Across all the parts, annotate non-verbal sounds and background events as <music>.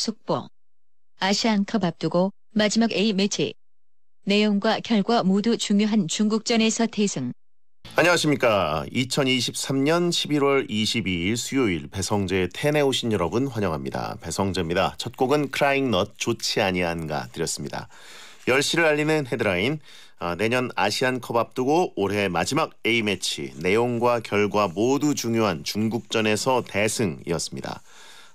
속보. 아시안컵 앞두고 마지막 A매치. 내용과 결과 모두 중요한 중국전에서 대승. 안녕하십니까. 2023년 11월 22일 수요일 배성재의 텐에 오신 여러분 환영합니다. 배성재입니다. 첫 곡은 크라잉 넛 좋지 아니한가 드렸습니다. 10시를 알리는 헤드라인 아, 내년 아시안컵 앞두고 올해 마지막 A매치 내용과 결과 모두 중요한 중국전에서 대승이었습니다.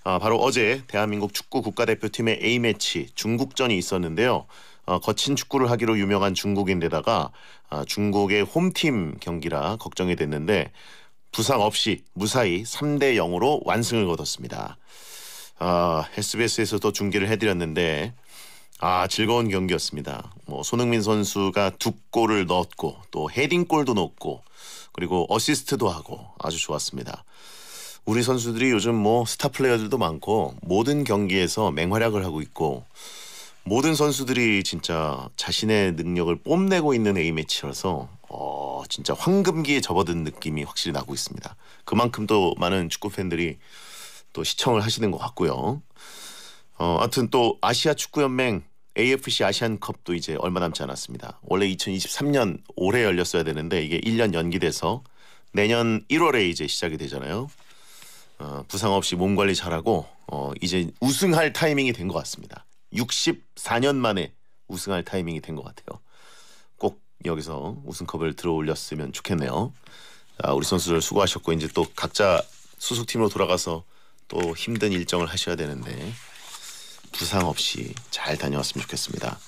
아, 바로 어제 대한민국 축구 국가대표팀의 A매치 중국전이 있었는데요. 어, 거친 축구를 하기로 유명한 중국인데다가 아, 중국의 홈팀 경기라 걱정이 됐는데 부상 없이 무사히 3대 0으로 완승을 거뒀습니다. 아, SBS에서도 중계를 해드렸는데 아 즐거운 경기였습니다. 뭐 손흥민 선수가 두 골을 넣었고 또 헤딩골도 넣었고 그리고 어시스트도 하고 아주 좋았습니다. 우리 선수들이 요즘 뭐 스타 플레이어들도 많고 모든 경기에서 맹활약을 하고 있고 모든 선수들이 진짜 자신의 능력을 뽐내고 있는 A매치라서 어 진짜 황금기에 접어든 느낌이 확실히 나고 있습니다. 그만큼 또 많은 축구 팬들이 또 시청을 하시는 것 같고요. 어, 하여튼 또 아시아 축구 연맹 AFC 아시안컵도 이제 얼마 남지 않았습니다. 원래 2023년 올해 열렸어야 되는데 이게 1년 연기돼서 내년 1월에 이제 시작이 되잖아요. 어, 부상 없이 몸 관리 잘하고 어, 이제 우승할 타이밍이 된 것 같습니다. 64년 만에 우승할 타이밍이 된 것 같아요. 꼭 여기서 우승컵을 들어올렸으면 좋겠네요. 아, 우리 선수들 수고하셨고 이제 또 각자 소속팀으로 돌아가서 또 힘든 일정을 하셔야 되는데 부상 없이 잘 다녀왔으면 좋겠습니다.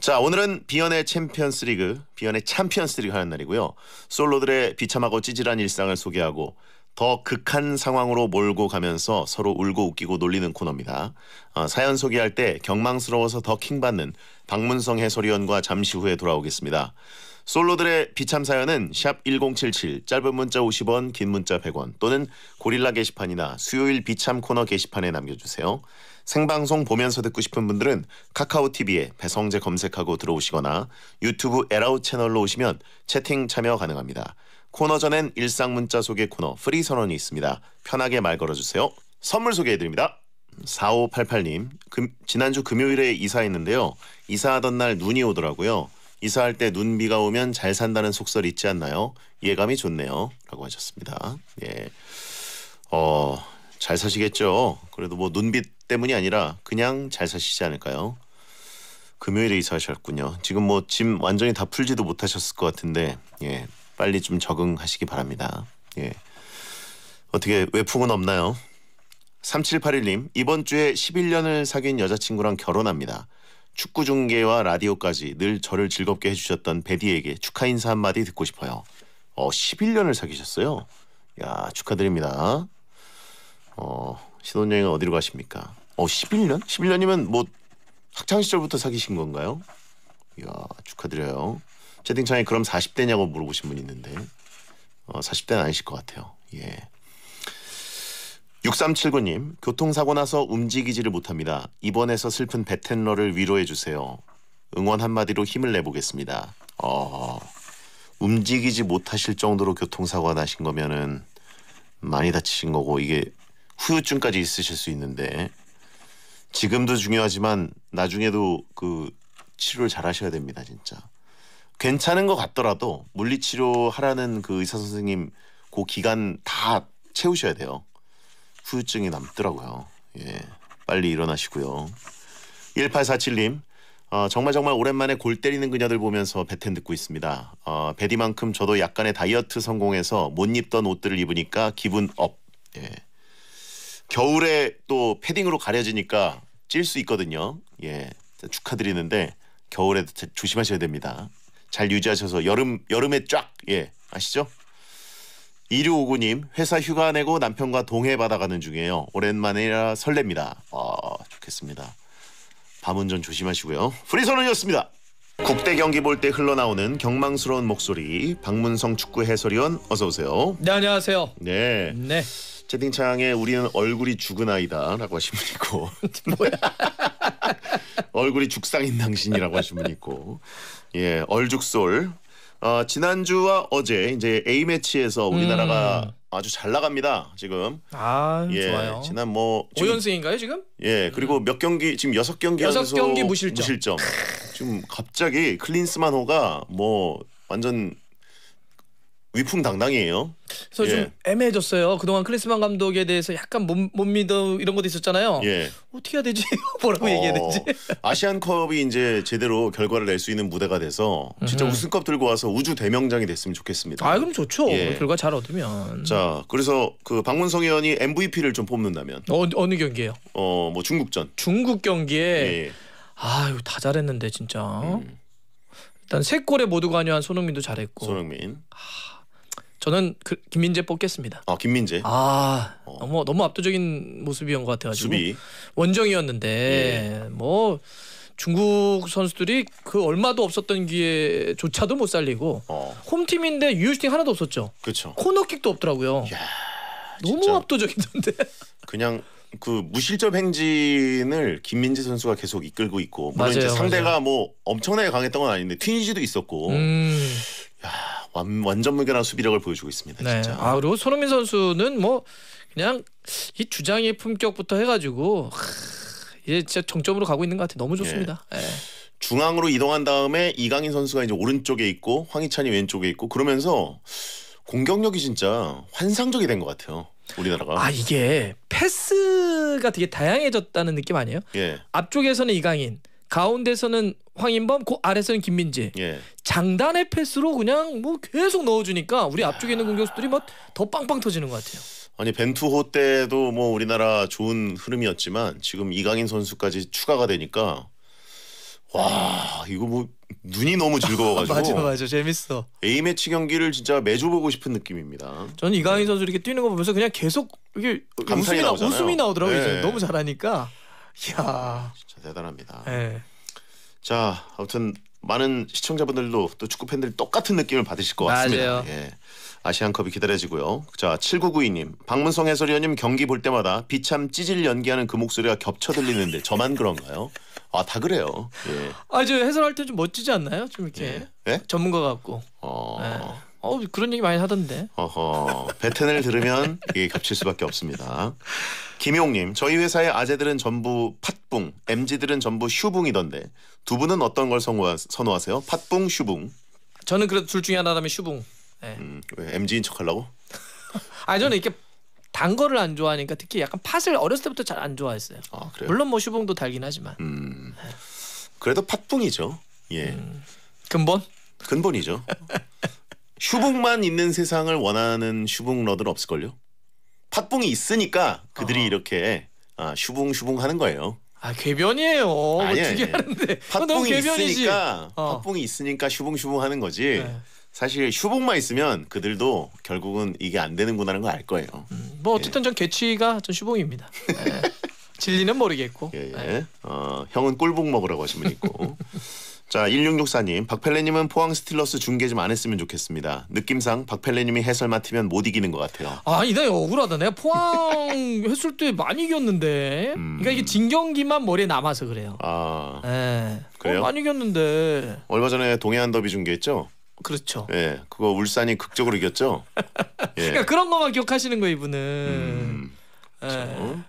자 오늘은 비연의 챔피언스리그, 비연의 챔피언스리그 하는 날이고요. 솔로들의 비참하고 찌질한 일상을 소개하고 더 극한 상황으로 몰고 가면서 서로 울고 웃기고 놀리는 코너입니다. 어, 사연 소개할 때 경망스러워서 더 킹받는 박문성 해설위원과 잠시 후에 돌아오겠습니다. 솔로들의 비참 사연은 샵 1077 짧은 문자 50원 긴 문자 100원 또는 고릴라 게시판이나 수요일 비참 코너 게시판에 남겨주세요. 생방송 보면서 듣고 싶은 분들은 카카오 TV에 배성재 검색하고 들어오시거나 유튜브 에라오 채널로 오시면 채팅 참여 가능합니다. 코너 전엔 일상 문자 소개 코너 프리 선언이 있습니다. 편하게 말 걸어주세요. 선물 소개해드립니다. 4588님, 금, 지난주 금요일에 이사했는데요. 이사하던 날 눈이 오더라고요. 이사할 때 눈비가 오면 잘 산다는 속설 있지 않나요? 예감이 좋네요. 라고 하셨습니다. 예. 어, 잘 사시겠죠. 그래도 뭐 눈비 때문이 아니라 그냥 잘 사시지 않을까요? 금요일에 이사하셨군요. 지금 뭐 짐 완전히 다 풀지도 못하셨을 것 같은데 예 빨리 좀 적응하시기 바랍니다. 예 어떻게 외풍은 없나요? 3781님 이번 주에 11년을 사귄 여자친구랑 결혼합니다. 축구 중계와 라디오까지 늘 저를 즐겁게 해주셨던 베디에게 축하 인사 한마디 듣고 싶어요. 어 11년을 사귀셨어요? 야 축하드립니다. 어 신혼여행은 어디로 가십니까? 어 11년? 11년이면 뭐 학창 시절부터 사귀신 건가요? 이야 축하드려요. 채팅창에 그럼 40대냐고 물어보신 분 있는데 어, 40대는 아니실 것 같아요. 예. 6379님 교통사고 나서 움직이지를 못합니다. 입원해서 슬픈 베텐러를 위로해 주세요. 응원 한마디로 힘을 내보겠습니다. 어, 움직이지 못하실 정도로 교통사고가 나신 거면은 많이 다치신 거고 이게 후유증까지 있으실 수 있는데 지금도 중요하지만 나중에도 그 치료를 잘 하셔야 됩니다, 진짜. 괜찮은 것 같더라도 물리치료 하라는 그 의사 선생님 그 기간 다 채우셔야 돼요. 후유증이 남더라고요. 예. 빨리 일어나시고요. 1847님. 어, 정말 정말 오랜만에 골 때리는 그녀들 보면서 배텐 듣고 있습니다. 어, 배디만큼 저도 약간의 다이어트 성공해서 못 입던 옷들을 입으니까 기분 up. 예. 겨울에 또 패딩으로 가려지니까 찔 수 있거든요. 예. 축하드리는데 겨울에도 조심하셔야 됩니다. 잘 유지하셔서 여름 여름에 쫙 예. 아시죠? 2659님 회사 휴가 내고 남편과 동해 바다 가는 중이에요. 오랜만이라 설렙니다. 아 좋겠습니다. 밤 운전 조심하시고요. 프리선언이었습니다. 국대 경기 볼 때 흘러나오는 경망스러운 목소리 박문성 축구 해설위원 어서 오세요. 네 안녕하세요. 네. 네. 채팅창에 우리는 얼굴이 죽은 아이다라고 하신 분 있고 <laughs> 뭐야? <laughs> 얼굴이 죽상인 당신이라고 하신 분 있고 예 얼죽솔 어, 지난주와 어제 이제 A 매치에서 우리나라가 음. 아주 잘 나갑니다. 지금. 아 예. 좋아요. 지난 뭐 지금 5연승인가요 지금? 예, 그리고 몇 경기 지금 여섯 경기 여섯 연속 경기 무실점. 무실점. 지금 갑자기 클린스만호가 뭐 완전 위풍당당이에요. 그래서 예. 좀 애매해졌어요. 그동안 크리스만 감독에 대해서 약간 못, 못 믿어 이런 것도 있었잖아요. 예. 어떻게 해야 되지? <laughs> 뭐라고 얘기해야 되지? <laughs> 아시안컵이 이제 제대로 결과를 낼 수 있는 무대가 돼서 진짜. 우승컵 들고 와서 우주 대명장이 됐으면 좋겠습니다. 아 그럼 좋죠. 예. 결과 잘 얻으면. 자, 그래서 그 박문성 의원이 MVP를 좀 뽑는다면 어, 어느 경기예요? 어뭐 중국전. 중국 경기에 예. 아유 다 잘했는데 진짜. 음, 일단 세 골에 모두 관여한 손흥민도 잘했고. 손흥민. 저는 그, 김민재 뽑겠습니다. 아, 김민재. 아 어. 너무 너무 압도적인 모습이었던 것 같아가지고 수비. 예. 원정이었는데 뭐 중국 선수들이 그 얼마도 없었던 기회조차도 못 살리고 어. 홈팀인데 유효슈팅 하나도 없었죠. 그렇죠. 코너킥도 없더라고요. 야, 너무. 압도적이던데. 그냥 그 무실점 행진을 김민재 선수가 계속 이끌고 있고 물론 맞아요, 이제 상대가 뭐 엄청나게 강했던 건 아닌데 튀니지도 있었고 음, 완, 완전 무결한 수비력을 보여주고 있습니다. 네. 진짜. 아 그리고 손흥민 선수는 뭐 그냥 이 주장의 품격부터 해가지고 하, 이제 진짜 정점으로 가고 있는 것 같아. 너무 좋습니다. 예. 중앙으로 이동한 다음에 이강인 선수가 이제 오른쪽에 있고 황희찬이 왼쪽에 있고 그러면서 공격력이 진짜 환상적이 된 것 같아요. 우리나라가. 아 이게 패스가 되게 다양해졌다는 느낌 아니에요? 예, 앞쪽에서는 이강인, 가운데서는 황인범, 그 아래서는 김민재. 예. 장단의 패스로 그냥 뭐 계속 넣어주니까 우리 앞쪽에 있는 공격수들이 뭐더 빵빵 터지는 것 같아요. 아니 벤투호 때도 뭐 우리나라 좋은 흐름이었지만 지금 이강인 선수까지 추가가 되니까 와 이거 뭐 눈이 너무 즐거워가지고 <laughs> 재밌어. A 매치 경기를 진짜 매주 보고 싶은 느낌입니다. 저는 이강인 선수 이렇게 뛰는 거 보면서 그냥 계속 이게 감탄이 웃음이, 나, 나오잖아요. 웃음이 나오더라고요. 네. 이제 너무 잘하니까. 이야. 진짜 대단합니다. 예. 자 아무튼 많은 시청자분들도 또 축구 팬들 똑같은 느낌을 받으실 것 같습니다. 맞아요. 예. 아시안컵이 기다려지고요. 자 7992님 박문성 해설위원님 경기 볼 때마다 비참 찌질 연기하는 그 목소리가 겹쳐 들리는데 저만 그런가요? 아 다 그래요. 예. 아, 저 해설할 때 좀 멋지지 않나요? 좀 이렇게 예? 전문가 같고. 어. 예. 어, 그런 얘기 많이 하던데. 어허 베텐을 들으면 이게 겹칠 수밖에 없습니다. 김용님 저희 회사의 아재들은 전부 팥붕, MZ들은 전부 슈붕이던데 두 분은 어떤 걸 선호하, 선호하세요? 팥붕, 슈붕. 저는 그래도 둘 중에 하나라면 슈붕. 예. 음, 왜 MZ인 척하려고? <laughs> 아, 저는 이렇게 단 거를 안 좋아하니까 특히 약간 팥을 어렸을 때부터 잘 안 좋아했어요. 아 그래요. 물론 뭐 슈붕도 달긴 하지만. 음, 그래도 팥붕이죠. 예, 음. 근본? 근본이죠. 슈붕만 있는 세상을 원하는 슈붕러들 없을걸요? 팥붕이 있으니까 그들이 어허. 이렇게 아, 슈붕 슈붕 하는 거예요. 아, 궤변이에요. 뭐 아니야, 두개 아니야. 하는데. 팥붕이. 있으니까 어. 팥붕이 있으니까 슈붕 슈붕 하는 거지. 네. 사실 슈붕만 있으면 그들도 결국은 이게 안 되는구나는 걸 알 거예요. 뭐 어쨌든 전 개취가 전 슈붕입니다. 예. <laughs> 진리는 모르겠고. 예, 예. 예. 어, 형은 꿀복 먹으라고 하신 분 있고. <laughs> 자, 1664님, 박펠레님은 포항 스틸러스 중계 좀 안 했으면 좋겠습니다. 느낌상 박펠레님이 해설 맡으면 못 이기는 것 같아요. 아, 이날 억울하다. 내가 포항 <laughs> 했을 때 많이 이겼는데. 음. 그러니까 이게 진 경기만 머리에 남아서 그래요. 아, 예. 그래요? 어, 많이 이겼는데. 얼마 전에 동해안 더비 중계했죠? 그렇죠. 예, 그거 울산이 극적으로 이겼죠? <laughs> 예. 그러니까 그런 것만 기억하시는 거 이분은. 음, 예. 어?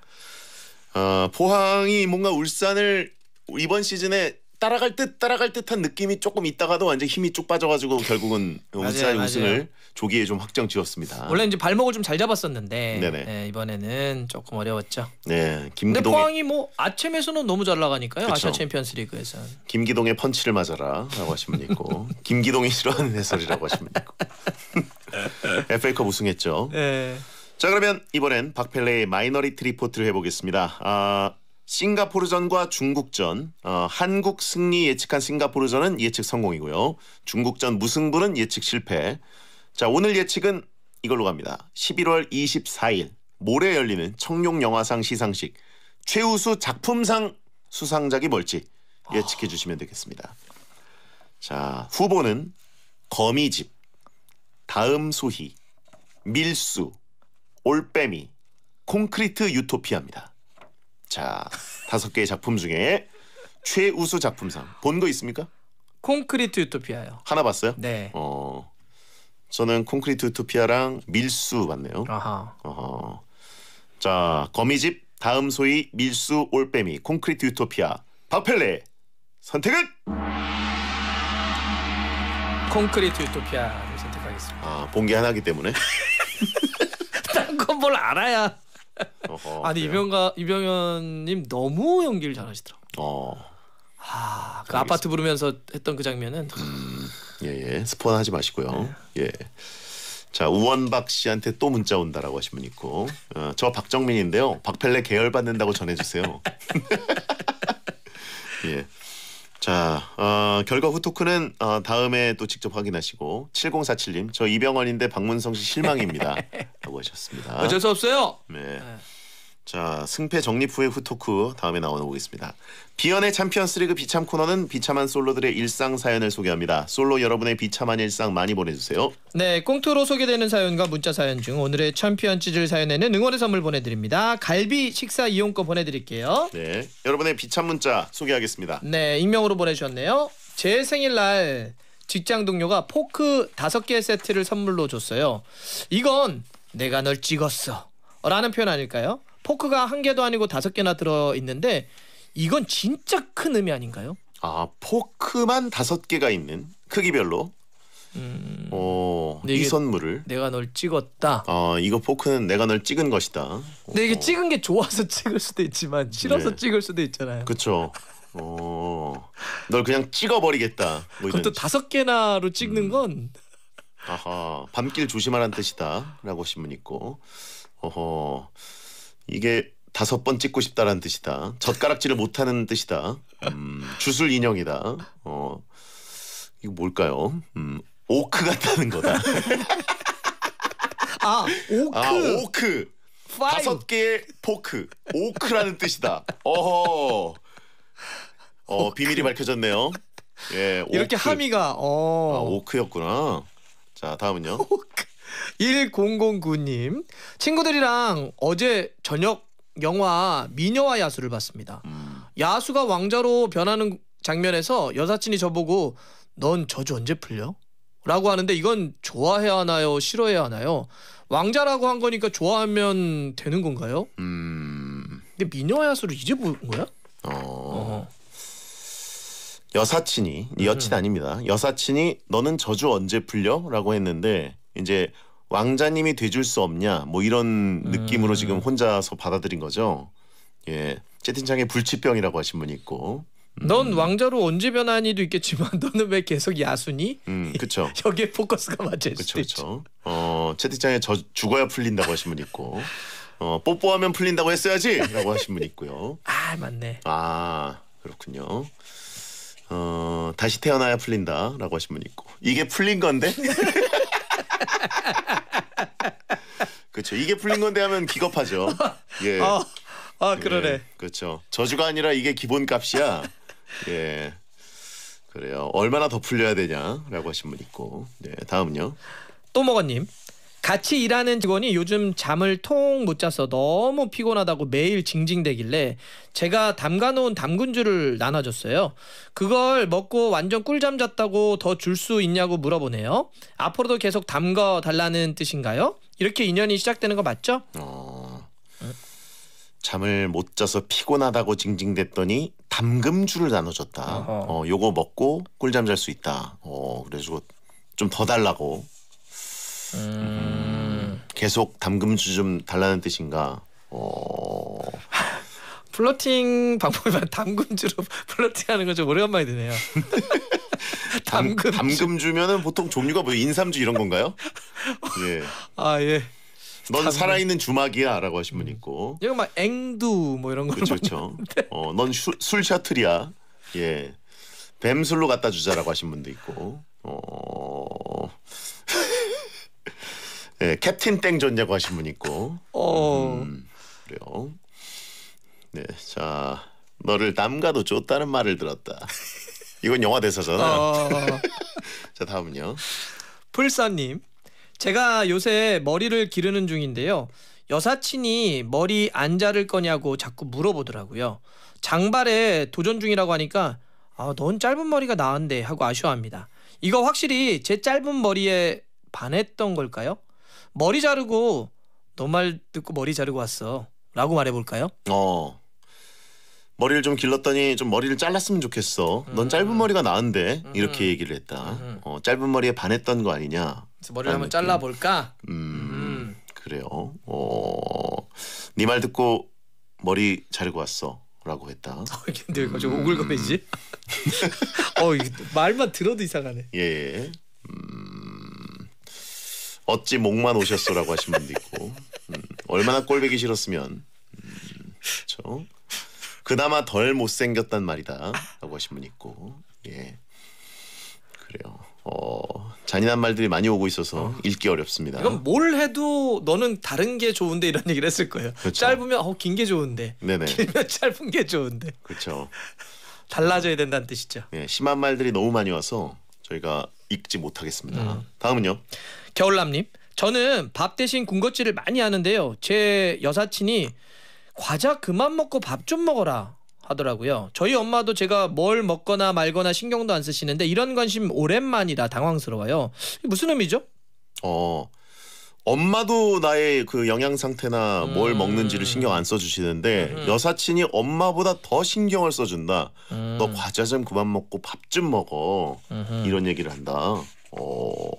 어, 포항이 뭔가 울산을 이번 시즌에 따라갈 듯 따라갈 듯한 느낌이 조금 있다가도 완전 힘이 쭉 빠져가지고 결국은 맞아요, 맞아요. 우승을 조기에 좀 확정 지었습니다. 원래 이제 발목을 좀 잘 잡았었는데 네네. 예, 이번에는 조금 어려웠죠. 네, 근데 김기동의 포항이 뭐 아챔에서는 너무 잘 나가니까요. 그쵸. 아시아 챔피언스리그에서. 김기동의 펀치를 맞아라라고 분 있고 <laughs> 김기동이 싫어하는 해설이라고 분 있고 <laughs> <laughs> FA컵 우승했죠. 예. 자 그러면 이번엔 박펠레의 minority report를 해보겠습니다. 아, 싱가포르전과 중국전 어, 한국 승리 예측한 싱가포르전은 예측 성공이고요. 중국전 무승부는 예측 실패. 자 오늘 예측은 이걸로 갑니다. 11월 24일 모레 열리는 청룡 영화상 시상식 최우수 작품상 수상작이 뭘지 예측해 주시면 되겠습니다. 자 후보는 거미집, 다음 소희, 밀수, 올빼미, 콘크리트 유토피아입니다. 자, 다섯 개의 작품 중에 최우수 작품상 본 거 있습니까? 콘크리트 유토피아요. 하나 봤어요? 네. 어, 저는 콘크리트 유토피아랑 밀수 맞네요. 아하. 어허. 자, 거미집 다음 소위 밀수 올빼미 콘크리트 유토피아 박펠레 선택은 콘크리트 유토피아를 선택하겠습니다. 아, 본 게 하나기 때문에. <laughs> 딴건뭘 알아야. 어허, <laughs> 아니 그래요? 이병가 이병현님 너무 연기를 잘하시더라고. 어. 아, 그 아파트 부르면서 했던 그 장면은 예, 예. 스폰하지 마시고요. 네. 예. 자, 우원박 씨한테 또 문자 온다라고 하신 분 있고. 어, 저 박정민인데요. 박펠레 계열 받는다고 전해 주세요. <laughs> 예. 자, 어, 결과 후 토크는 어, 다음에 또 직접 확인하시고 7047님 저 이병헌인데 박문성 씨 실망입니다. <laughs> 라고 하셨습니다. 어쩔 수 없어요. 네. 자 승패 정립 후의 후토크 다음에 나와보겠습니다. 비연의 챔피언스리그 비참 코너는 비참한 솔로들의 일상 사연을 소개합니다. 솔로 여러분의 비참한 일상 많이 보내주세요. 네, 꽁트로 소개되는 사연과 문자 사연 중 오늘의 챔피언 찌질 사연에는 응원의 선물 보내드립니다. 갈비 식사 이용권 보내드릴게요. 네, 여러분의 비참 문자 소개하겠습니다. 네, 익명으로 보내주셨네요. 제 생일날 직장 동료가 포크 다섯 개 세트를 선물로 줬어요. 이건 내가 널 찍었어. 라는 표현 아닐까요? 포크가 한 개도 아니고 다섯 개나 들어 있는데 이건 진짜 큰 의미 아닌가요? 아 포크만 다섯 개가 있는 크기별로. 음, 어, 이 선물을. 내가 널 찍었다. 아 이거 포크는 내가 널 찍은 것이다. 근데 이게 찍은 게 좋아서 <laughs> 찍을 수도 있지만 싫어서 네. 찍을 수도 있잖아요. 그쵸. 어, 널 그냥 찍어버리겠다. 뭐 그것도 다섯 개나로 찍는 건 아하 밤길 조심하라는 뜻이다라고 분 있고 어허 이게 다섯 번 찍고 싶다라는 뜻이다. 젓가락질을 못하는 뜻이다. 음, 주술 인형이다. 어 이거 뭘까요? 음, 오크 같다는 거다. 아 오크. 아 orc. five 다섯 개의 포크. orc라는 뜻이다. 어허. 어 비밀이 밝혀졌네요. 예 이렇게 오크. 함의가 아, 어 orc였구나. 자 다음은요 1009님 친구들이랑 어제 저녁 영화 미녀와 야수를 봤습니다. 음. 야수가 왕자로 변하는 장면에서 여사친이 저보고 넌 저주 언제 풀려? 라고 하는데 이건 좋아해야 하나요? 싫어해야 하나요? 왕자라고 한 거니까 좋아하면 되는 건가요? 음, 근데 미녀와 야수를 이제 본 거야? 어, 어. 여사친이 여친 아닙니다. 여사친이 너는 저주 언제 풀려?라고 했는데 이제 왕자님이 돼줄 수 없냐 뭐 이런 느낌으로 지금 혼자서 받아들인 거죠. 예, 채팅창에 불치병이라고 하신 분이 있고, 넌 왕자로 언제 변하니도 있겠지만 <laughs> 너는 왜 계속 야수니? 음, 그렇죠. <laughs> 여기에 포커스가 맞을 수도 있죠. 그렇죠. 어, 채팅창에 저 죽어야 풀린다고 하신 분 있고, 어, 뽀뽀하면 풀린다고 했어야지라고 하신 분 있고요. 아 맞네. 아 그렇군요. 어 다시 태어나야 풀린다라고 하신 분 있고 이게 풀린 건데? <laughs> <laughs> 그렇죠. 이게 풀린 건데 하면 기겁하죠. 예. 아, 아 그러네. 예, 그렇죠. 저주가 아니라 이게 기본값이야. 예. 그래요. 얼마나 더 풀려야 되냐라고 하신 분 있고. 네, 다음은요. 또 먹어님 같이 일하는 직원이 요즘 잠을 통 못 자서 너무 피곤하다고 매일 징징대길래 제가 담가놓은 담근주를 나눠줬어요. 그걸 먹고 완전 꿀잠 잤다고 더 줄 수 있냐고 물어보네요. 앞으로도 계속 담가 달라는 뜻인가요? 이렇게 인연이 시작되는 거 맞죠? 어. 잠을 못 자서 피곤하다고 징징댔더니 담금주를 나눠줬다. 어허. 어, 요거 먹고 꿀잠 잘 수 있다. 어, 그래가지고 좀 더 달라고 음... 계속 담금주 좀 달라는 뜻인가? 어, <laughs> 플러팅 방법이면 담근주로 <laughs> 플러팅하는 거좀 오래간만에 드네요. <laughs> 담, 담금주. 담금주면은 보통 종류가 뭐 인삼주 이런 건가요? 예, 아 예. 넌 담금- 살아있는 주막이야라고 하신 분 있고, 이거 막 앵두 뭐 이런 거. 그렇죠, 그렇죠. 어, 넌술 샤틀이야. 예, 뱀술로 갖다 주자라고 하신 분도 있고, 어, 예, 캡틴 땡 줬냐고 하신 분 있고, 어. 음, 그래요. 네, 자, 너를 남가도 줬다는 말을 들었다. <laughs> 이건 영화 대사잖아. 어. <laughs> 자, 다음은요. 풀사님, 제가 요새 머리를 기르는 중인데요. 여사친이 머리 안 자를 거냐고 자꾸 물어보더라고요. 장발에 도전 중이라고 하니까 아, 넌 짧은 머리가 나은데 하고 아쉬워합니다. 이거 확실히 제 짧은 머리에 반했던 걸까요? 머리 자르고 너 말 듣고 머리 자르고 왔어 라고 말해볼까요? 어. 머리를 좀 길렀더니 좀 머리를 잘랐으면 좋겠어. 넌 짧은 머리가 나은데 이렇게 얘기를 했다. 음. 어, 짧은 머리에 반했던 거 아니냐? 그래서 머리를 한번 느낌. 잘라볼까? 음, 음. 그래요. 어, 네 말 듣고 머리 자르고 왔어라고 했다. <laughs> 어, 근데 왜 갑자기 오글거리지? <laughs> 어, 말만 들어도 이상하네. 예. 음, 어찌 목만 오셨어라고 하신 분도 있고 음, 얼마나 꼴보기 싫었으면 음, 그렇죠. 그나마 덜 못생겼단 말이다라고 하신 분 있고 예 그래요. 어, 잔인한 말들이 많이 오고 있어서 읽기 어렵습니다. 이건 뭘 해도 너는 다른 게 좋은데 이런 얘기를 했을 거예요. 그렇죠. 짧으면 어, 긴 게 좋은데, 네네 길면 짧은 게 좋은데 그렇죠. 달라져야 된다는 뜻이죠. 예, 심한 말들이 너무 많이 와서 저희가 읽지 못하겠습니다. 다음은요. 겨울남님, 저는 밥 대신 군것질을 많이 하는데요. 제 여사친이 과자 그만 먹고 밥 좀 먹어라 하더라고요. 저희 엄마도 제가 뭘 먹거나 말거나 신경도 안 쓰시는데 이런 관심 오랜만이라 당황스러워요. 무슨 의미죠? 어 엄마도 나의 그 영양 상태나 뭘 음. 먹는지를 신경 안 써주시는데 음. 여사친이 엄마보다 더 신경을 써준다. 음. 너 과자 좀 그만 먹고 밥 좀 먹어. 음흠. 이런 얘기를 한다. 어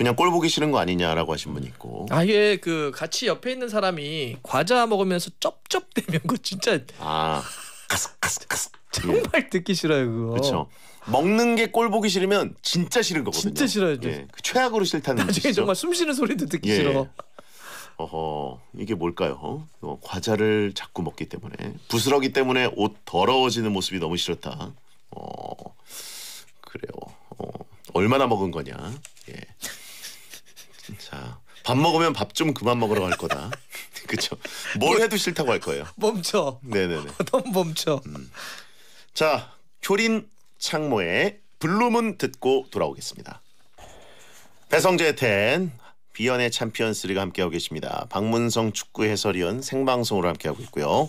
그냥 꼴 보기 싫은 거 아니냐라고 하신 분 있고. 아예 그 같이 옆에 있는 사람이 과자 먹으면서 쩝쩝대면 거 진짜 아 카스카스카스. 정말 듣기 싫어요 그거. 그렇죠. 먹는 게 꼴 보기 싫으면 진짜 싫은 거거든요. 진짜 싫어요. 예, 그 최악으로 싫다는 나중에 뜻이죠. 정말 숨 쉬는 소리도 듣기 예. 싫어. 어허 이게 뭘까요? 어, 과자를 자꾸 먹기 때문에 부스러기 때문에 옷 더러워지는 모습이 너무 싫었다. 어 그래요. 어, 얼마나 먹은 거냐? 예. 자, 밥 먹으면 밥 좀 그만 먹으러 갈 거다. <laughs> 그렇죠. 뭘 해도 싫다고 할 거예요. 멈춰. 네네네. <laughs> 너무 멈춰. 자, 효린 창모의 Blue Moon 듣고 돌아오겠습니다. 배성재 텐 비연애 챔피언스 리그 함께하고 계십니다. 박문성 축구 해설위원 생방송으로 함께하고 있고요.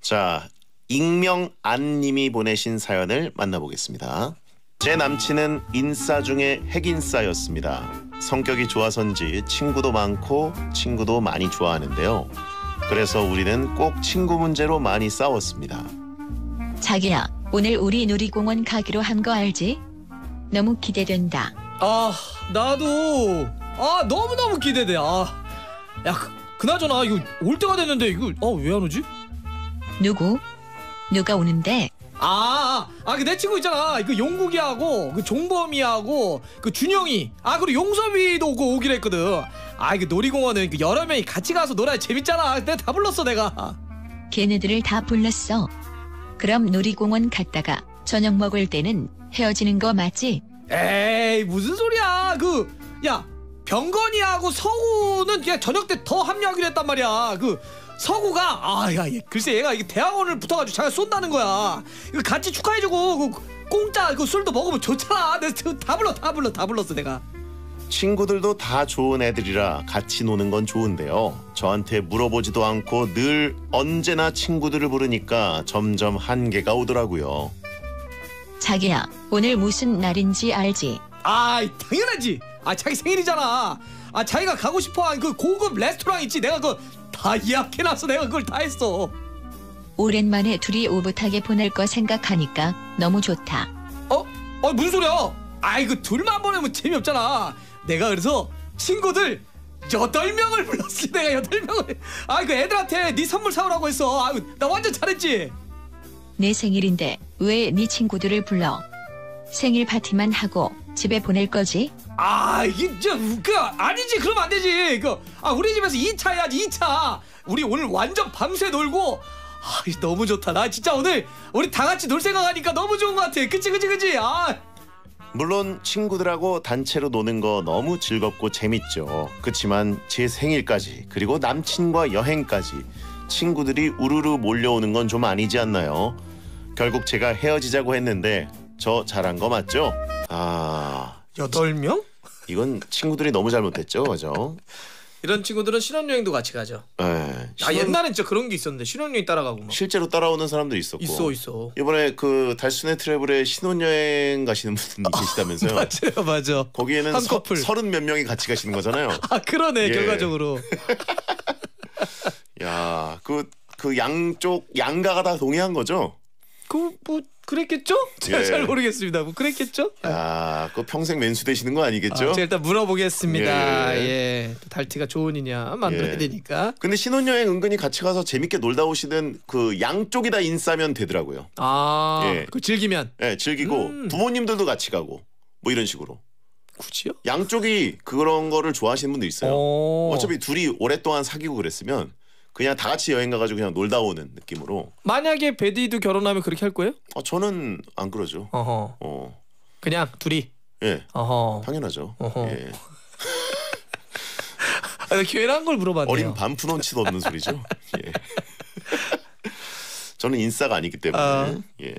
자, 익명 안님이 보내신 사연을 만나보겠습니다. 제 남친은 인싸 중에 핵인싸였습니다. 성격이 좋아서인지 친구도 많고 친구도 많이 좋아하는데요. 그래서 우리는 꼭 친구 문제로 많이 싸웠습니다. 자기야, 오늘 우리 놀이공원 가기로 한 거 알지? 너무 기대된다. 아 나도 아 너무 너무 기대돼. 아, 야 그, 그나저나 이거 올 때가 됐는데 이거 어왜 안 오지? 누구? 누가 오는데? 아, 아, 그 내 친구 있잖아. 그 용국이하고 그 종범이하고 그 준영이, 아 그리고 용섭이도 오고 오기로 했거든. 아, 이거 놀이공원은 그 여러 명이 같이 가서 놀아야 재밌잖아. 내가 다 불렀어 내가. 걔네들을 다 불렀어. 그럼 놀이공원 갔다가 저녁 먹을 때는 헤어지는 거 맞지? 에이 무슨 소리야? 그 야 병건이하고 서구는 그냥 저녁 때 더 합류하기로 했단 말이야. 그 서구가 아야 글쎄 얘가 이게 대학원을 붙어가지고 자기가 쏜다는 거야. 이거 같이 축하해주고 그 공짜 그 술도 먹으면 좋잖아. 내가 다 불러 다 불러 다 불렀어 내가. 친구들도 다 좋은 애들이라 같이 노는 건 좋은데요. 저한테 물어보지도 않고 늘 언제나 친구들을 부르니까 점점 한계가 오더라고요. 자기야, 오늘 무슨 날인지 알지? 아 당연하지. 아 자기 생일이잖아. 아 자기가 가고 싶어 한 그 고급 레스토랑 있지. 내가 그 다 예약해놨어. 내가 그걸 다 했어. 오랜만에 둘이 오붓하게 보낼 거 생각하니까 너무 좋다. 어? 어 무슨 소리야? 아이 그 둘만 보내면 재미없잖아. 내가 그래서 친구들 여덟 명을 불렀어. 내가 여덟 명을. 아이 그 애들한테 네 선물 사오라고 했어. 아유 나 완전 잘했지. 내 생일인데 왜 네 친구들을 불러? 생일 파티만 하고 집에 보낼 거지? 아 이게 진짜 그 아니지 그러면 안 되지. 그 아 우리 집에서 2차 해야지 2차. 우리 오늘 완전 밤새 놀고. 아 너무 좋다. 나 진짜 오늘 우리 다 같이 놀 생각하니까 너무 좋은 것 같아. 그치 그치 그치. 아. 물론 친구들하고 단체로 노는 거 너무 즐겁고 재밌죠. 그렇지만 제 생일까지 그리고 남친과 여행까지 친구들이 우르르 몰려오는 건 좀 아니지 않나요? 결국 제가 헤어지자고 했는데 저 잘한 거 맞죠? 아 여덟 명? 이건 친구들이 너무 잘못했죠, 그죠? 이런 친구들은 신혼여행도 같이 가죠. 예. 아 신혼- 옛날엔 진짜 그런 게 있었는데 신혼여행 따라가고 막. 실제로 따라오는 사람도 있었고. 있어 있어. 이번에 그 달순의 트래블에 신혼여행 가시는 분이 계시다면서요. 맞아요, 맞아. 거기에는 한 서, 커플. 서른 몇 명이 같이 가시는 거잖아요. <laughs> 아 그러네 예. 결과적으로. <laughs> 야, 그, 그 양쪽 양가가 다 동의한 거죠? 그뭐 그랬겠죠? <laughs> 제가 예. 잘 모르겠습니다. 뭐 그랬겠죠? 야, 그 평생 맨수 되시는 거 아, 아니겠죠? 제가 일단 물어보겠습니다. 예. 예. 또 달티가 좋으느냐 만들어야 예. 되니까. 근데 신혼여행 은근히 같이 가서 재밌게 놀다 오시는 그 양쪽이 다 인싸면 되더라고요. 아, 예. 그 즐기면 예, 즐기고 음. 부모님들도 같이 가고 뭐 이런 식으로. 굳이요? 양쪽이 그런 거를 좋아하시는 분도 있어요. 어. 어차피 둘이 오랫동안 사귀고 그랬으면 그냥 다 같이 여행 가가지고 그냥 놀다 오는 느낌으로. 만약에 베디도 결혼하면 그렇게 할 거예요? 어, 저는 안 그러죠. 어허. 어, 그냥 둘이. 예, 어허. 당연하죠. 어허. 예. 아, 괜한 걸 물어봤네요. 어린 반푼원치도 없는 소리죠. 예. 저는 인싸가 아니기 때문에 아. 예.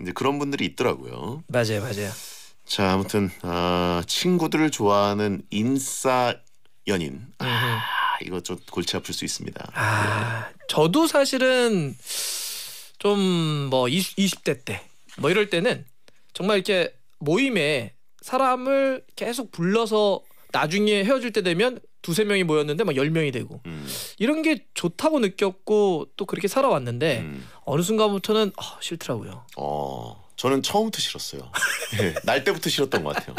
이제 그런 분들이 있더라고요. 맞아요, 맞아요. 자, 아무튼 아, 친구들을 좋아하는 인싸 연인. 아, 이거 좀 골치 아플 수 있습니다. 아, 저도 사실은 좀뭐 20대 때 뭐 이럴 때는 정말 이렇게 모임에 사람을 계속 불러서 나중에 헤어질 때 되면 두세 명이 모였는데 막 열 명이 되고 음, 이런 게 좋다고 느꼈고 또 그렇게 살아왔는데 음. 어느 순간부터는 아, 싫더라고요. 어, 저는 처음부터 싫었어요. 예, <laughs> 날 때부터 싫었던 것 같아요.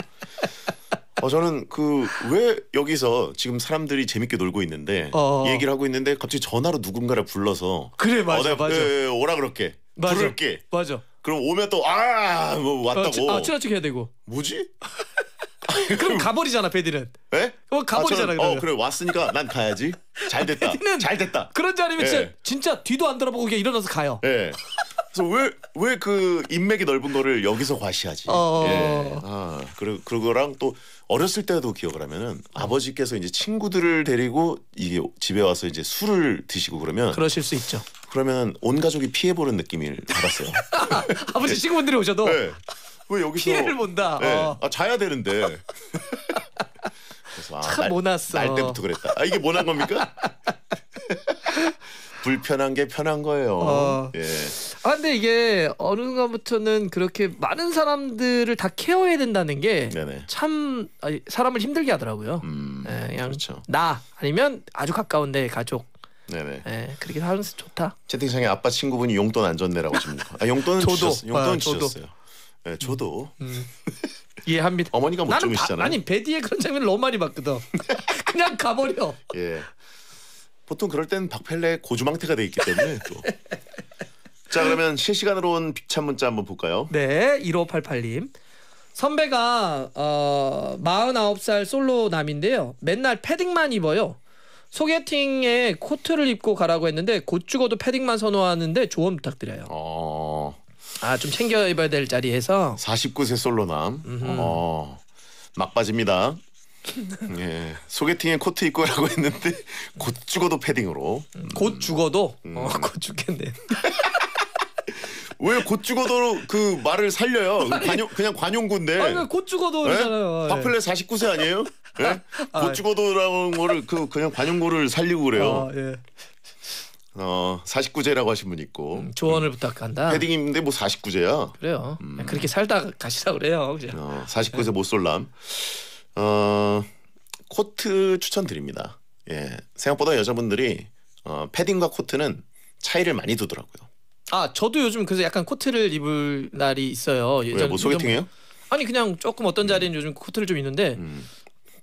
어, 저는 그 왜 여기서 지금 사람들이 재밌게 놀고 있는데 어. 이 얘기를 하고 있는데 갑자기 전화로 누군가를 불러서 그래 어, 내가, 예, 예, 오라 그럴게. 맞아. 부를게. 맞아. 그럼 오면 또 아, 뭐 어, 치- 왔다고. 아, 친한 척 해야 되고. 뭐지? <laughs> 그럼 가버리잖아, 베디는. 예? 어, 가버리잖아, 아, 저는. 어, 그래 왔으니까 난 가야지. 잘 됐다. 베디는 잘 됐다. 그런 자리면 예. 진짜, 진짜 뒤도 안 돌아보고 그냥 일어나서 가요. 예. 그래서 왜 왜 그 인맥이 넓은 거를 여기서 과시하지? 어. 예. 아, 그리고 그거랑 또 어렸을 때도 기억을 하면은 아버지께서 이제 친구들을 데리고 이게 집에 와서 이제 술을 드시고 그러면 그러실 수 있죠. 그러면 온 가족이 피해 보는 느낌을 받았어요. <laughs> 아버지 친구분들이 오셔도 예. 왜 여기서 피해를 본다. 예. 어. 아, 자야 되는데. <laughs> 그래서 아, 참 모났어. 날 때부터 그랬다. 아, 이게 모난 겁니까? <laughs> 불편한 게 편한 거예요. 어. 예. 아 근데 이게 어느 순간부터는 그렇게 많은 사람들을 다 케어해야 된다는 게. 참 사람을 힘들게 하더라고요. 음. 예, 그냥 그렇죠. 나 아니면 아주 가까운데 가족. 네네. 예, 그렇게 하는 게 좋다. 채팅창에 아빠 친구분이 용돈 안 줬네라고 하십니까? 아, 용돈은 저도. 주셨어요. 용돈은 아. 주셨어요. 네, 저도 음. <laughs> 이해합니다. 어머니가 못 나는 바. 아니 베디의 그런 장면을 너무 많이 봤거든. <laughs> 그냥 가버려. 예. 보통 그럴 때는 박펠레 고주망태가 돼 있기 때문에 또. 자 그러면 실시간으로 온 비참 문자 한번 볼까요? 네, 1588님. 선배가 어 49살 솔로 남인데요. 맨날 패딩만 입어요. 소개팅에 코트를 입고 가라고 했는데 곧 죽어도 패딩만 선호하는데 조언 부탁드려요. 어, 아 좀 챙겨 입어야 될 자리에서 49세 솔로남. 어, 막바지입니다. <laughs> 예, 소개팅에 코트 입고 라고 했는데 곧 죽어도 패딩으로. 곧 죽어도 음. 어, 곧 죽겠네. <laughs> 왜 곧 죽어도 그 말을 살려요? 관용 그냥. 아니 곧 죽어도 예? 그러잖아요. 예. 박펠레 49세 아니에요? 예? <laughs> 아, 곧 죽어도라는 거를 그 그냥 관용구를 살리고 그래요. 어, 예. 어, 49제라고 하신 분 있고. 조언을 부탁한다. 패딩 입는데 뭐 49제야. 그래요. 그렇게 살다 가시라 그래요. 그죠? 어, 49세 못쏠람. 어, 코트 추천드립니다. 예. 생각보다 여자분들이 어, 패딩과 코트는 차이를 많이 두더라고요. 아 저도 요즘 그래서 약간 코트를 입을 날이 있어요. 왜 예전- 뭐 소개팅해요? 아니 그냥 조금 어떤 자리는 요즘 코트를 좀 입는데 음.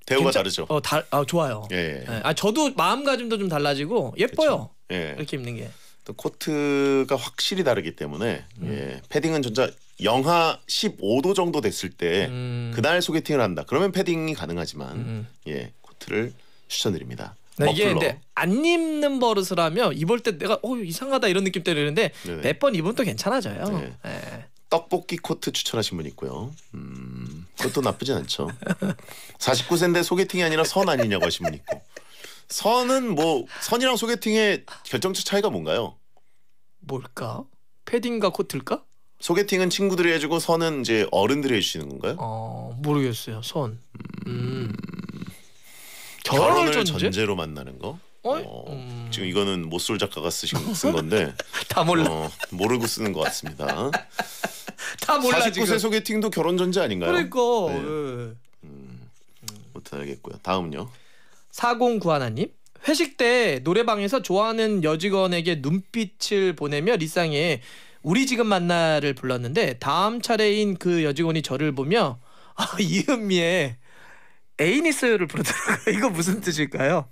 대우가 괜찮- 다르죠. 어, 다, 아 좋아요. 예. 예. 아 저도 마음가짐도 좀 달라지고 예뻐요. 예. 이렇게 입는 게. 또 코트가 확실히 다르기 때문에 음. 예. 패딩은 진짜 영하 15도 정도 됐을 때 음. 그날 소개팅을 한다. 그러면 패딩이 가능하지만 음. 예 코트를 추천드립니다. 나 이게 머플러. 근데 안 입는 버릇을 하면 입을 때 내가 어 이상하다 이런 느낌 때리는데 네네. 몇번 입으면 또 괜찮아져요. 네. 예. 떡볶이 코트 추천하신 분 있고요. 음, 그것도 나쁘진 않죠. 49세인데 소개팅이 아니라 선 아니냐고 하신 분 있고. 선은 뭐 선이랑 소개팅의 결정적 차이가 뭔가요? 뭘까? 패딩과 코트일까? 소개팅은 친구들이 해주고 선은 이제 어른들이 해주시는 건가요? 어 모르겠어요. 손. 음. 결혼을 결혼을 전제? 전제 로 만나는 거? 어이? 어, 음. 지금 이거는 모쏠 작가가 쓰신 쓴 건데 <laughs> 다 몰라. 어, 모르고 쓰는 것 같습니다. <laughs> 다 몰라 49세 지금. 소개팅도 결혼 전제 아닌가요? 그러니까. 네. 예. 못알겠고요 다음요. 4091님 회식 때 노래방에서 좋아하는 여직원에게 눈빛을 보내며 리쌍에 우리 지금 만나를 불렀는데 다음 차례인 그 여직원이 저를 보며 아, 이은미의 애인 있어요를 부르더라고요. 이거 무슨 뜻일까요?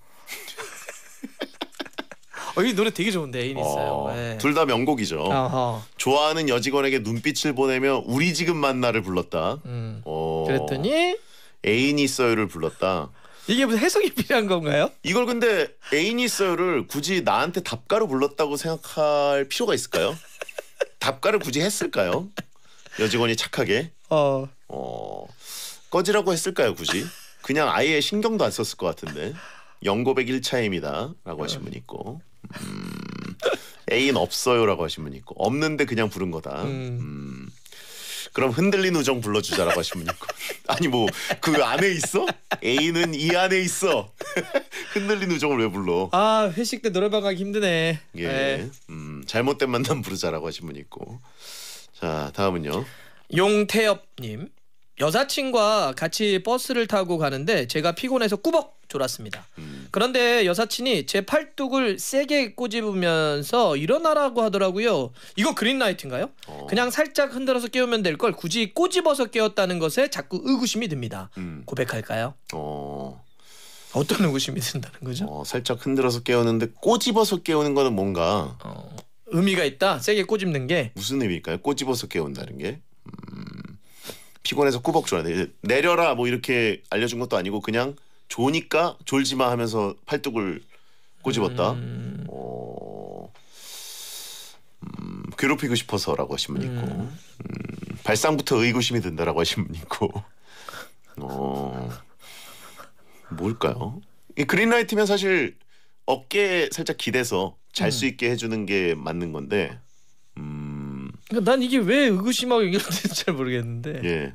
어, 이 노래 되게 좋은데 애인 있어요. 네. 둘다 명곡이죠. 어허. 좋아하는 여직원에게 눈빛을 보내며 우리 지금 만나를 불렀다. 음. 어, 그랬더니 애인이 있어요를 불렀다. 이게 무슨 해석이 <laughs> 필요한 건가요? 이걸 근데 애인이 있어요를 굳이 나한테 답가로 불렀다고 생각할 필요가 있을까요? 답가를 굳이 했을까요? 여직원이 착하게 어. 어, 꺼지라고 했을까요 굳이? 그냥 아예 신경도 안 썼을 것 같은데 영고백 1차입니다 라고 하신 분 있고 음, 애인 없어요라고 하신 분 있고 없는데 그냥 부른 거다 음. 음, 그럼 흔들린 우정 불러주자라고 하신 분 있고 아니 뭐 그 안에 있어? 애인은 이 안에 있어. <laughs> 흔들린 우정을 왜 불러? 아 회식 때 노래방 가기 힘드네. 예, 네. 음, 잘못된 만남 부르자라고 하신 분 있고. 자 다음은요. 용태엽님 여사친과 같이 버스를 타고 가는데 제가 피곤해서 꾸벅 졸았습니다. 음, 그런데 여사친이 제 팔뚝을 세게 꼬집으면서 일어나라고 하더라고요. 이거 그린라이트인가요? 어, 그냥 살짝 흔들어서 깨우면 될 걸 굳이 꼬집어서 깨웠다는 것에 자꾸 의구심이 듭니다. 음, 고백할까요? 어, 어떤 의구심이 든다는 거죠? 어, 살짝 흔들어서 깨우는데 꼬집어서 깨우는 거는 뭔가 어, 의미가 있다. 세게 꼬집는 게 무슨 의미일까요? 꼬집어서 깨운다는 게 음, 피곤해서 꾸벅 졸아 내려라 뭐 이렇게 알려준 것도 아니고 그냥 조니까 졸지 마 하면서 팔뚝을 꼬집었다. 음, 어, 음, 괴롭히고 싶어서라고 하신 분 있고 음. 음, 발상부터 의구심이 든다라고 하신 분 있고 어, 뭘까요? 이 그린라이트면 사실 어깨에 살짝 기대서 잘 수 있게 해주는 게 맞는 건데 음, 그러니까 난 이게 왜 의구심하고 연결되는지 잘 모르겠는데. 예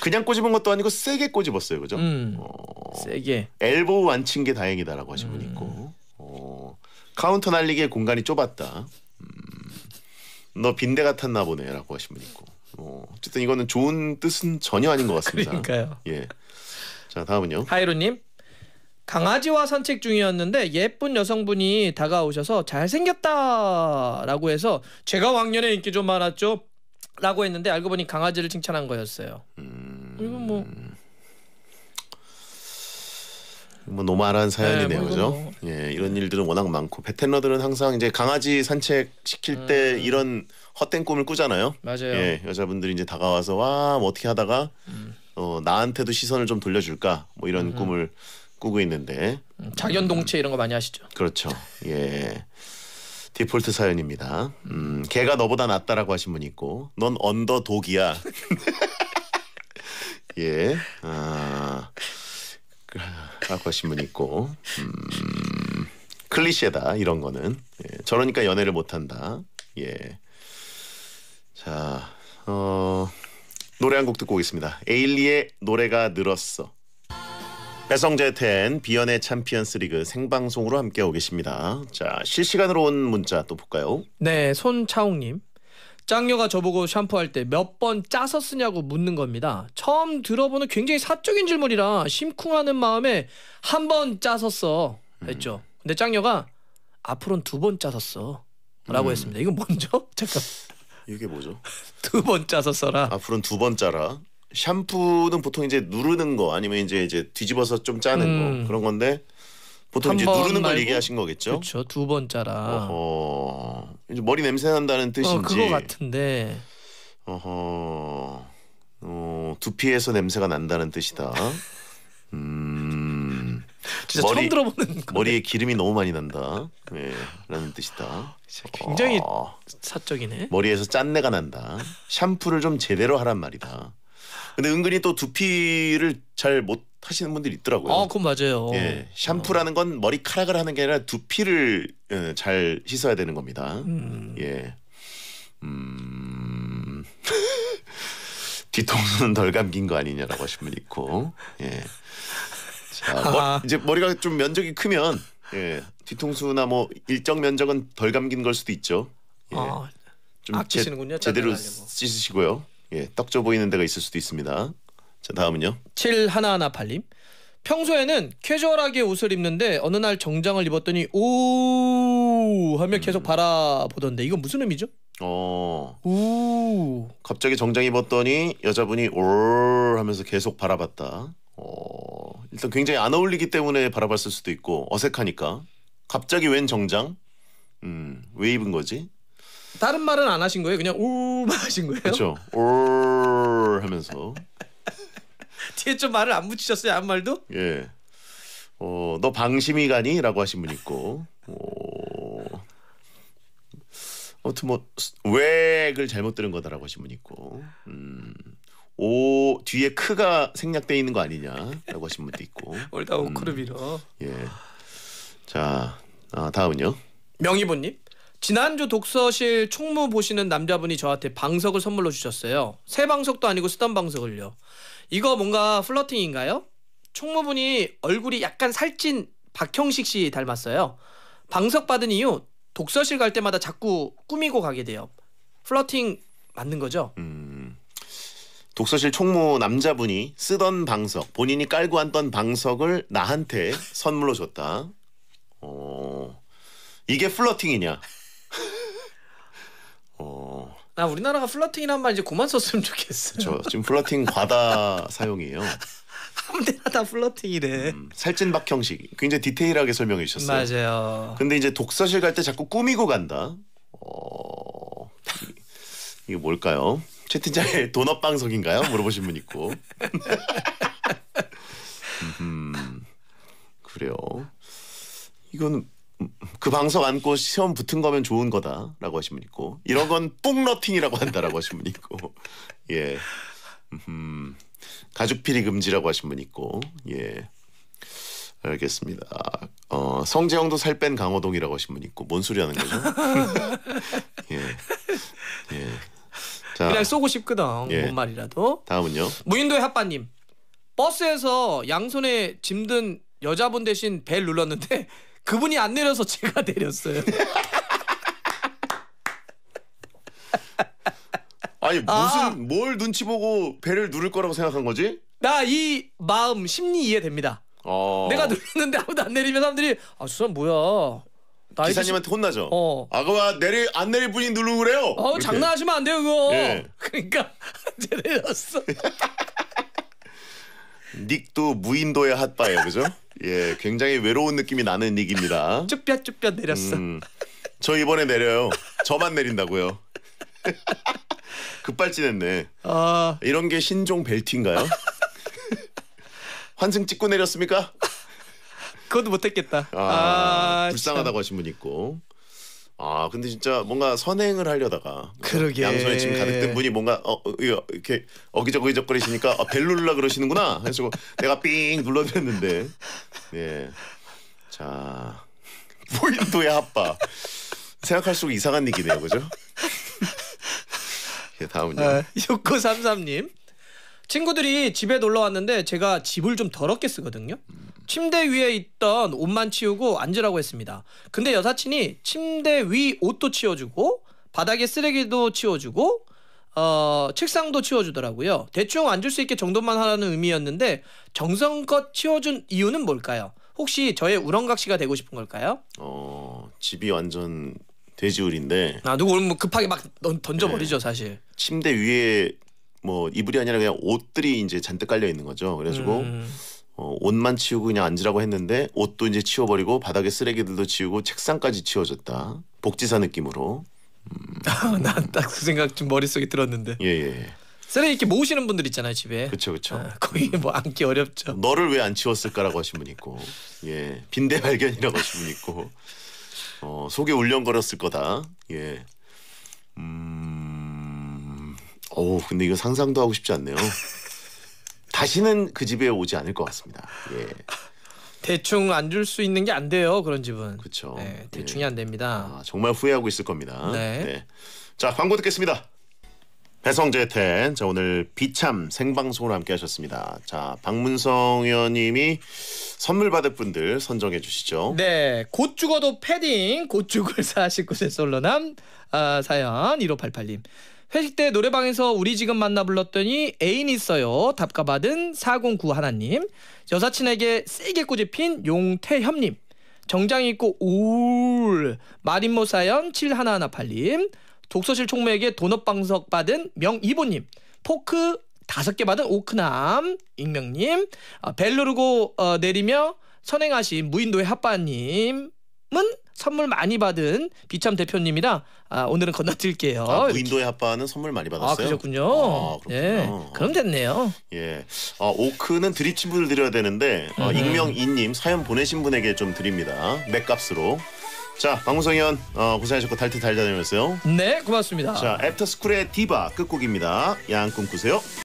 그냥 꼬집은 것도 아니고 세게 꼬집었어요 그죠? 음, 어, 세게. 엘보우 안 친 게 다행이다라고 하신 분 음. 있고 어, 카운터 날리기에 공간이 좁았다. 음, 너 빈대 같았나 보네라고 하신 분 있고 어, 어쨌든 이거는 좋은 뜻은 전혀 아닌 것 같습니다. 그러니까요. 예. 자 다음은요. 하이로님 강아지와 산책 중이었는데 예쁜 여성분이 다가오셔서 잘생겼다라고 해서 제가 왕년에 인기 좀 많았죠. 라고 했는데 알고 보니 강아지를 칭찬한 거였어요. 음, 이거 뭐뭐 normal한 사연이네요, 네, 뭐 그죠? 뭐. 예, 이런 일들은 워낙 많고 배텐러들은 항상 이제 강아지 산책 시킬 때 음. 이런 헛된 꿈을 꾸잖아요. 맞아요. 예, 여자분들이 이제 다가와서 와, 뭐 어떻게 하다가 음. 어, 나한테도 시선을 좀 돌려줄까, 뭐 이런 음. 꿈을 꾸고 있는데 음, 작연동체 이런 거 많이 하시죠. 그렇죠. 예. 디폴트 사연입니다. 음, 걔가 너보다 낫다라고 하신 분 있고, 넌 underdog이야. <laughs> 예. 아, 그- 라고 하신 분 있고, 음, 클리셰다 이런 거는. 예, 저러니까 연애를 못 한다. 예. 자, 어, 노래 한 곡 듣고 오겠습니다. 에일리의 노래가 늘었어. 배성재 텐 비연애 챔피언스 리그 생방송으로 함께하고 계십니다. 자 실시간으로 온 문자 또 볼까요? 네, 손차웅님. 짱녀가 저보고 샴푸할 때 몇 번 짜서 쓰냐고 묻는 겁니다. 처음 들어보는 굉장히 사적인 질문이라 심쿵하는 마음에 한 번 짜서 써 했죠. 근데 짱녀가 앞으로는 두 번 짜서 써 라고 음. 했습니다. 이거 뭔죠? <laughs> 잠깐 이게 뭐죠? 두 번 짜서 써라. 앞으로는 두 번 짜라. 샴푸는 보통 이제 누르는 거 아니면 이제 이제 뒤집어서 좀 짜는 음. 거 그런 건데 보통 한 이제 번 누르는 걸 말고? 얘기하신 거겠죠? 그렇죠. 두 번 짜라. 어허 이제 머리 냄새 난다는 뜻인지. 어, 그거 같은데. 어허 어, 두피에서 냄새가 난다는 뜻이다. <laughs> 음 진짜 머리- 처음 들어보는 거. 머리에 기름이 너무 많이 난다. 예, 라는 뜻이다. 진짜 굉장히 어, 사적이네. 머리에서 짠내가 난다. 샴푸를 좀 제대로 하란 말이다. 근데 은근히 또 두피를 잘 못 하시는 분들이 있더라고요. 아, 그건 맞아요. 예, 샴푸라는 건 머리카락을 하는 게 아니라 두피를 예, 잘 씻어야 되는 겁니다. 음. 예. 음. <laughs> 뒤통수는 덜 감긴 거 아니냐라고 하신 분 있고. 예. 자, 뭐, 이제 머리가 좀 면적이 크면 예, 뒤통수나 뭐 일정 면적은 덜 감긴 걸 수도 있죠. 예, 아, 좀 아끼시는군요, 제, 대로 짜증나려고. 씻으시고요. 예, 떡져 보이는 데가 있을 수도 있습니다. 자, 다음은요. 7118님. 평소에는 캐주얼하게 옷을 입는데 어느 날 정장을 입었더니 오 하며 계속 바라보던데 이건 무슨 의미죠? 어, 오. 갑자기 정장 입었더니 여자분이 올 하면서 계속 바라봤다. 어, 일단 굉장히 안 어울리기 때문에 바라봤을 수도 있고 어색하니까. 갑자기 웬 정장? 음, 왜 입은 거지? 다른 말은 안 하신 거예요? 그냥 오만 <laughs> 하신 거예요? 그렇죠. 올 하면서 <laughs> 뒤에 좀 말을 안 붙이셨어요? 아무 말도? 예. 어, 너 방심이 가니?라고 하신 분 있고. 어, 아무튼 뭐 왜를 잘못 들은 거다라고 하신 분 있고. 음. 오 뒤에 크가 생략돼 있는 거 아니냐라고 하신 분도 있고. 올다 오크를 빌어. 예. 자, 아, 다음은요. 명희보님. 지난주 독서실 총무 보시는 남자분이 저한테 방석을 선물로 주셨어요. 새 방석도 아니고 쓰던 방석을요. 이거 뭔가 플러팅인가요? 총무분이 얼굴이 약간 살찐 박형식 씨 닮았어요. 방석 받은 이후 독서실 갈 때마다 자꾸 꾸미고 가게 돼요. 플러팅 맞는 거죠? 음. 독서실 총무 남자분이 쓰던 방석, 본인이 깔고 앉던 방석을 나한테 선물로 줬다. 어. 이게 플러팅이냐? 어. 나 우리나라가 플러팅이란 말 이제 그만 썼으면 좋겠어요. 저 지금 플러팅 과다 <laughs> 사용이에요. 아무 데나 다 플러팅이래. 음, 살찐 박 형식 굉장히 디테일하게 설명해 주셨어요. 맞아요. 근데 이제 독서실 갈 때 자꾸 꾸미고 간다. 어, 이- 이게 뭘까요? 채팅창에 <laughs> 도넛 방석인가요? 물어보신 분 있고. <laughs> 음, 그래요. 이건 그 방석 안고 시험 붙은 거면 좋은 거다라고 하신 분 있고 이런 건 뿡러팅이라고 한다라고 하신 분 있고 예 음, 가죽 피리 금지라고 하신 분 있고 예 알겠습니다. 어, 성재형도 살 뺀 강호동이라고 하신 분 있고 뭔 소리 하는 거죠? <laughs> 예. 예. 자, 그냥 쏘고 싶거든. 예. 뭔 말이라도. 다음은요. 무인도의 핫바님. 버스에서 양손에 짐든 여자분 대신 벨 눌렀는데 그분이 안 내려서 제가 <laughs> 내렸어요. 아니 무슨 아. 뭘 눈치 보고 배를 누를 거라고 생각한 거지? 나 이 마음 심리 이해됩니다. 어. 내가 눌렀는데 아무도 안 내리면 사람들이 아, 저 사람 뭐야? 나이 기사님한테 혼나죠. 어. 아그와 내리 안 내릴 분이 누르고 그래요. 어 이렇게. 장난하시면 안 돼요 그거. 예. <laughs> 그러니까 <laughs> 내렸어. 닉도 무인도의 핫바예요, 그죠? 예, 굉장히 외로운 느낌이 나는 닉입니다. 쭈뼛 쭈뼛 내렸어. 음, 저 이번에 내려요. 저만 내린다고요. 급발진했네. 아 이런 게 신종 벨트인가요? 환승 찍고 내렸습니까? 그것도 못했겠다. 아, 아, 불쌍하다고 하신 분 있고. 아 근데 진짜 뭔가 선행을 하려다가 그러게. 양손에 짐 가득 든 분이 뭔가 어, 어, 이거 이렇게 어기저기 적거리시니까 아, 벨 누르려 그러시는구나 해서 내가 삥 눌러드렸는데 예자 무인도의 핫바 생각할수록 이상한 얘기네요 그죠? 예 다음은요 네. 6933님. 친구들이 집에 놀러 왔는데 제가 집을 좀 더럽게 쓰거든요. 침대 위에 있던 옷만 치우고 앉으라고 했습니다. 근데 여사친이 침대 위 옷도 치워주고 바닥에 쓰레기도 치워주고 어, 책상도 치워주더라고요. 대충 앉을 수 있게 정도만 하라는 의미였는데 정성껏 치워준 이유는 뭘까요? 혹시 저의 우렁각시가 되고 싶은 걸까요? 어 집이 완전 돼지울인데 아 누구 오늘 뭐 급하게 막 던- 던져버리죠 사실. 침대 위에 뭐 이불이 아니라 그냥 옷들이 이제 잔뜩 깔려 있는 거죠. 그래가지고 음. 어, 옷만 치우고 그냥 앉으라고 했는데 옷도 이제 치워버리고 바닥에 쓰레기들도 치우고 책상까지 치워줬다. 복지사 느낌으로. <laughs> 난딱 그 생각 좀 머릿속에 들었는데 예 예. 쓰레기 이렇게 모으시는 분들 있잖아요 집에 그렇죠 그렇죠. 아, 거기 뭐 앉기 어렵죠 너를 왜 안 치웠을까라고 하신 분 있고, 예 빈대 발견이라고 하신 분 있고, 어 속에 울렁거렸을 거다. 예. 음. 오 근데 이거 상상도 하고 싶지 않네요. 다시는 그 집에 오지 않을 것 같습니다. 예. 대충 앉을 수 있는 게 안 돼요 그런 집은 그쵸. 네, 대충이 예. 안 됩니다 아, 정말 후회하고 있을 겁니다. 네. 자 광고 듣겠습니다. 배성재 텐. 자, 오늘 비참 생방송으로 함께 하셨습니다. 자, 박문성 의원님이 선물 받을 분들 선정해 주시죠. 네, 곧 죽어도 패딩, 곧 죽을 49세 솔로남 아, 사연 1588님. 회식 때 노래방에서 우리 지금 만나 불렀더니 애인 있어요. 답가 받은 409 하나님. 여사친에게 세게 꼬집힌 용태협님. 정장 입고 울 마린모 사연 7118님. 독서실 총무에게 도넛 방석 받은 명이보님. 포크 다섯 개 받은 오크남 익명님. 아, 벨 누르고 어, 내리며 선행하신 무인도의 핫바님은 선물 많이 받은 비참 대표님이라 아, 오늘은 건너뛸게요. 아, 무인도의 아빠는 선물 많이 받았어요. 아, 그러셨군요. 아, 그렇군요. 예, 그럼 됐네요. 예. 어, 오크는 드립집을 드려야 되는데 어, 음. 익명 이님 사연 보내신 분에게 좀 드립니다. 맥값으로. 자, 의원 어, 고생하셨고 달트 달 다녀오세요. 네, 고맙습니다. 자, 애프터스쿨의 디바 끝곡입니다. 양 꿈꾸세요.